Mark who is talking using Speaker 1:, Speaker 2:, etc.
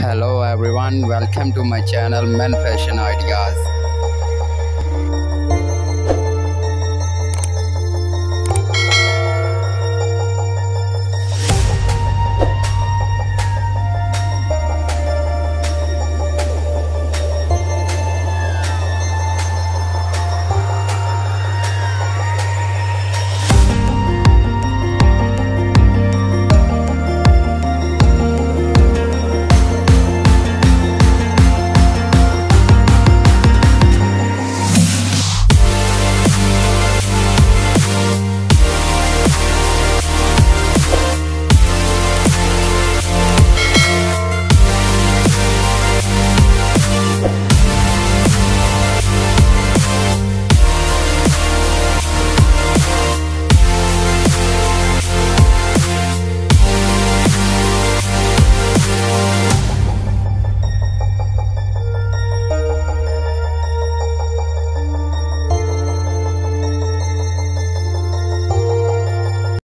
Speaker 1: Hello everyone, welcome to my channel Men Fashion Ideas.